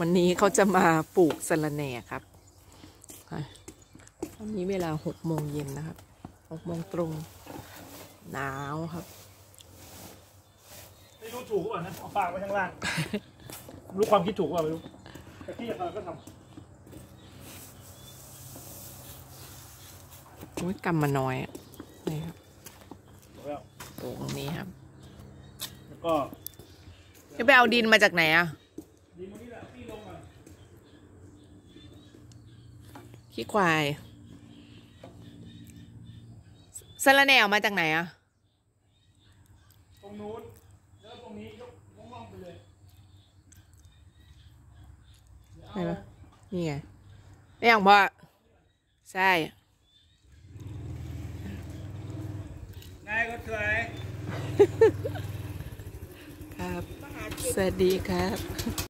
วันนี้เขาจะมาปลูกสะระแหน่ครับค่ะตอนนี้เวลาหกโมงเย็นนะครับหกโมงตรง หนาวครับ ไม่รู้ถูกหรือเปล่านะเอาฝากไว้ข้างล่างไม่รู้ความคิดถูกหรือเปล่าไม่รู้ แต่ที่เราก็ทอุ้ยกำมาน้อยอะนี่ครับำแล้วปลูกตรงนี้ครับ แล้วก็จะไปเอาดินมาจากไหนอะ ดีมันนี่แหละที่ลงอะ ขี้ควายสะระแหน่ออกมาจากไหนอะตรงนู้นแล้วตรงนี้ยกว่องๆไปเลยไหนปะนี่ไงนี่อย่างพ่อใช่นายก็สวย ครับ สวัสดีครับ